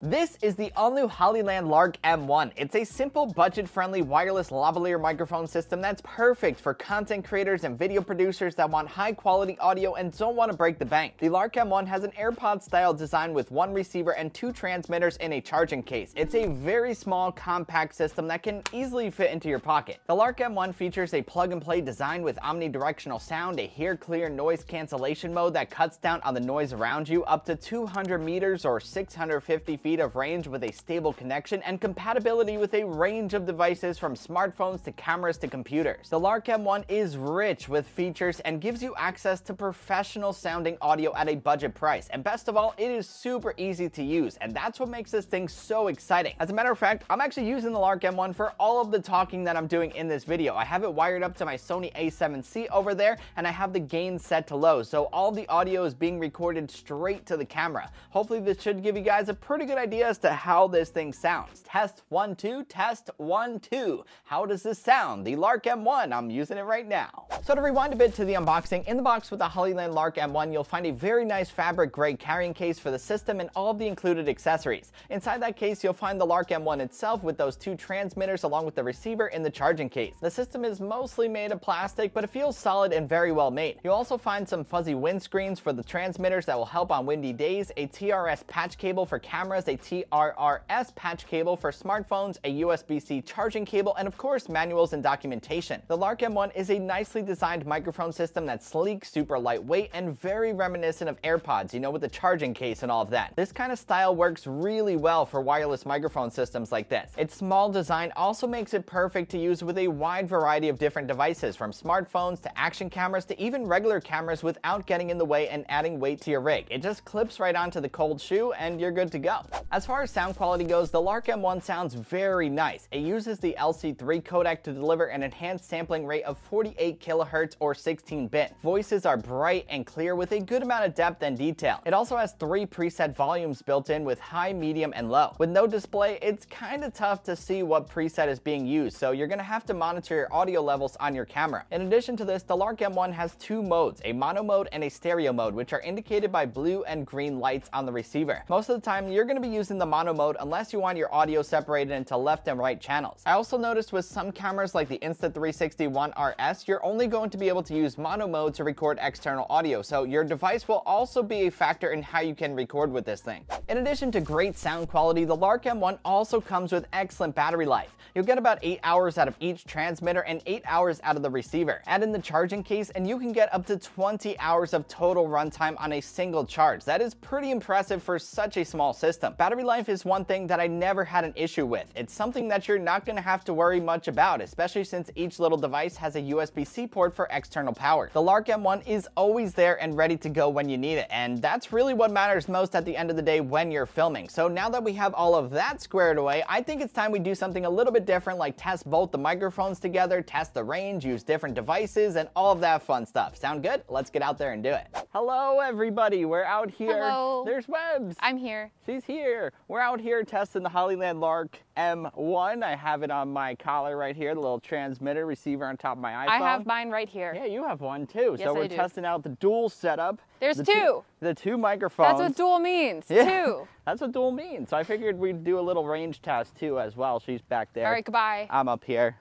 This is the all-new Hollyland Lark M1. It's a simple, budget-friendly wireless lavalier microphone system that's perfect for content creators and video producers that want high-quality audio and don't want to break the bank. The Lark M1 has an AirPod-style design with one receiver and two transmitters in a charging case. It's a very small, compact system that can easily fit into your pocket. The Lark M1 features a plug-and-play design with omnidirectional sound, a hear-clear noise cancellation mode that cuts down on the noise around you up to 200 meters or 650 feet feet of range with a stable connection and compatibility with a range of devices from smartphones to cameras to computers. The Lark M1 is rich with features and gives you access to professional sounding audio at a budget price. And best of all, it is super easy to use and that's what makes this thing so exciting. As a matter of fact, I'm actually using the Lark M1 for all of the talking that I'm doing in this video. I have it wired up to my Sony a7C over there and I have the gain set to low. So all the audio is being recorded straight to the camera. Hopefully this should give you guys a pretty good idea as to how this thing sounds. Test one, two, test one, two. How does this sound? The Lark M1, I'm using it right now. So to rewind a bit to the unboxing, in the box with the Hollyland Lark M1, you'll find a very nice fabric gray carrying case for the system and all of the included accessories. Inside that case, you'll find the Lark M1 itself with those two transmitters along with the receiver in the charging case. The system is mostly made of plastic, but it feels solid and very well made. You'll also find some fuzzy windscreens for the transmitters that will help on windy days, a TRS patch cable for cameras, a TRRS patch cable for smartphones, a USB-C charging cable, and of course manuals and documentation. The Lark M1 is a nicely designed microphone system that's sleek, super lightweight, and very reminiscent of AirPods, you know, with the charging case and all of that. This kind of style works really well for wireless microphone systems like this. Its small design also makes it perfect to use with a wide variety of different devices, from smartphones to action cameras to even regular cameras without getting in the way and adding weight to your rig. It just clips right onto the cold shoe and you're good to go. As far as sound quality goes, the Lark M1 sounds very nice. It uses the LC3 codec to deliver an enhanced sampling rate of 48 kilohertz or 16-bit. Voices are bright and clear with a good amount of depth and detail. It also has three preset volumes built in with high, medium, and low. With no display, it's kind of tough to see what preset is being used, so you're going to have to monitor your audio levels on your camera. In addition to this, the Lark M1 has two modes, a mono mode and a stereo mode, which are indicated by blue and green lights on the receiver. Most of the time, you're going to be using the mono mode unless you want your audio separated into left and right channels. I also noticed with some cameras like the Insta360 One RS, you're only going to be able to use mono mode to record external audio, so your device will also be a factor in how you can record with this thing. In addition to great sound quality, the Lark M1 also comes with excellent battery life. You'll get about 8 hours out of each transmitter and 8 hours out of the receiver. Add in the charging case and you can get up to 20 hours of total runtime on a single charge. That is pretty impressive for such a small system. Battery life is one thing that I never had an issue with. It's something that you're not going to have to worry much about, especially since each little device has a USB-C port for external power. The Lark M1 is always there and ready to go when you need it, and that's really what matters most at the end of the day when you're filming. So now that we have all of that squared away, I think it's time we do something a little bit different like test both the microphones together, test the range, use different devices, and all of that fun stuff. Sound good? Let's get out there and do it. Hello everybody, we're out here. Hello. There's Webs. I'm here. She's here. We're out here testing the Hollyland Lark M1. I have it on my collar right here, the little transmitter receiver on top of my iPhone. I have mine right here. Yeah, you have one too. Yes, so we're testing out the dual setup. There's the two. The two microphones. That's what dual means. Yeah. Two. That's what dual means. So I figured we'd do a little range test too as well. She's back there. All right, goodbye. I'm up here.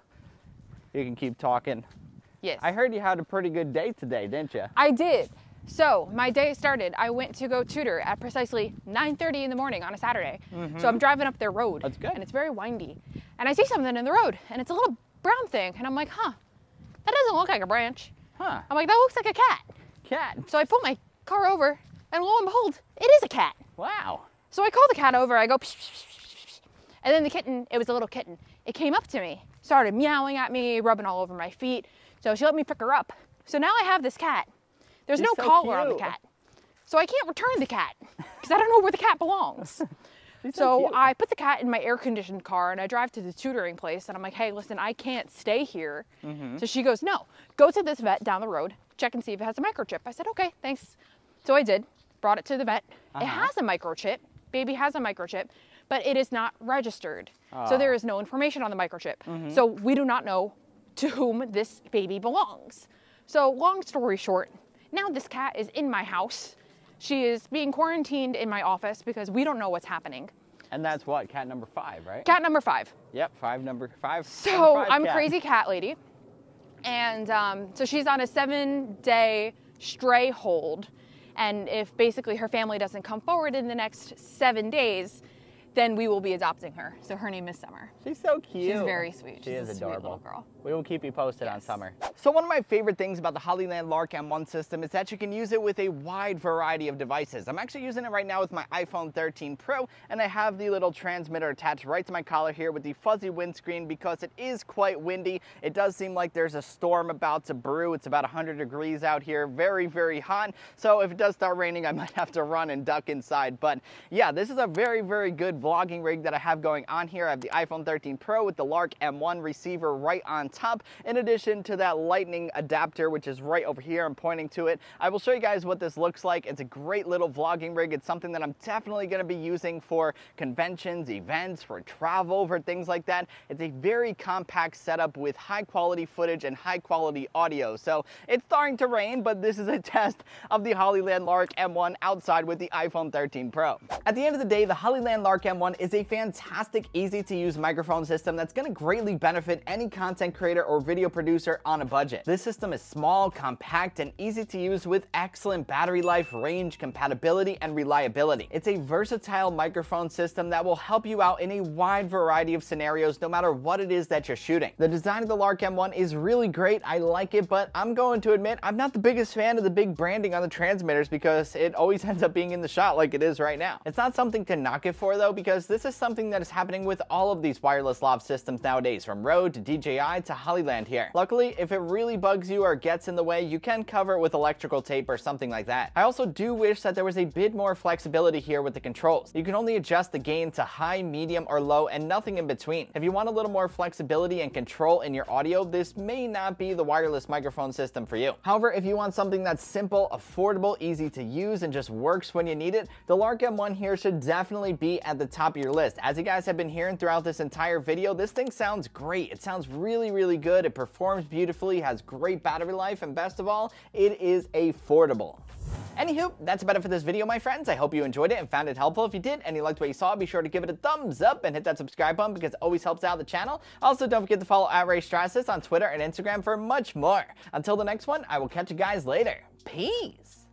You can keep talking. yes. I heard you had a pretty good day today, didn't you? I did. So my day started. I went to go tutor at precisely 9:30 in the morning on a Saturday. So I'm driving up their road. Mm-hmm. That's good. And it's very windy. And I see something in the road, and it's a little brown thing, and I'm like, huh, that doesn't look like a branch. Huh. I'm like, that looks like a cat. Cat. So I pull my car over, and lo and behold, it is a cat. Wow. So I call the cat over. I go, psh, psh, psh, psh, psh. and then the kitten, it was a little kitten. It came up to me, started meowing at me, rubbing all over my feet. So she let me pick her up. So now I have this cat. There's no so collar on the cat. So I can't return the cat because I don't know where the cat belongs. She's So. I put the cat in my air conditioned car and I drive to the tutoring place and I'm like, hey, listen, I can't stay here. Mm-hmm. So she goes, no, go to this vet down the road, check and see if it has a microchip. I said, okay, thanks. So I did, brought it to the vet. It Uh-huh. has a microchip, baby has a microchip, but it is not registered. So Oh. Mm-hmm. there is no information on the microchip. So we do not know to whom this baby belongs. So long story short, now this cat is in my house. She is being quarantined in my office because we don't know what's happening. And that's what, cat number five, right? Cat number five. Yep, five number five. So number five I'm a cat. crazy cat lady. And um, so she's on a seven day stray hold. And if basically her family doesn't come forward in the next seven days, then we will be adopting her. So her name is Summer. She's so cute. She's very sweet. She She's is a sweet adorable. little girl. We will keep you posted on Summer. So one of my favorite things about the Hollyland Lark M1 system is that you can use it with a wide variety of devices. I'm actually using it right now with my iPhone 13 Pro, and I have the little transmitter attached right to my collar here with the fuzzy windscreen because it is quite windy. It does seem like there's a storm about to brew. It's about 100 degrees out here, very, very hot. So if it does start raining, I might have to run and duck inside. But yeah, this is a very, very good vlogging rig that I have going on here. I have the iPhone 13 Pro with the Lark M1 receiver right on top, in addition to that lightning adapter, which is right over here. I'm pointing to it. I will show you guys what this looks like. It's a great little vlogging rig. It's something that I'm definitely gonna be using for conventions, events, for travel, for things like that. It's a very compact setup with high quality footage and high quality audio. So it's starting to rain, but this is a test of the Hollyland Lark M1 outside with the iPhone 13 Pro. At the end of the day, the Hollyland Lark M1 is a fantastic, easy to use microphone system that's gonna greatly benefit any content creator or video producer on a budget. This system is small, compact, and easy to use with excellent battery life, range, compatibility, and reliability. It's a versatile microphone system that will help you out in a wide variety of scenarios no matter what it is that you're shooting. The design of the Lark M1 is really great, I like it, but I'm going to admit I'm not the biggest fan of the big branding on the transmitters because it always ends up being in the shot like it is right now. It's not something to knock it for though because this is something that is happening with all of these wireless lav systems nowadays from Rode to DJI to Hollyland here. Luckily, if it really bugs you or gets in the way, you can cover it with electrical tape or something like that. I also do wish that there was a bit more flexibility here with the controls. You can only adjust the gain to high, medium, or low and nothing in between. If you want a little more flexibility and control in your audio, this may not be the wireless microphone system for you. However, if you want something that's simple, affordable, easy to use, and just works when you need it, the Lark M1 here should definitely be at the top of your list. As you guys have been hearing throughout this entire video, this thing sounds great. It sounds really, really good. It performs beautifully, has great battery life, and best of all, it is affordable. Anywho, that's about it for this video, my friends. I hope you enjoyed it and found it helpful. If you did and you liked what you saw, be sure to give it a thumbs up and hit that subscribe button because it always helps out the channel. Also, don't forget to follow at Ray on Twitter and Instagram for much more. Until the next one, I will catch you guys later. Peace!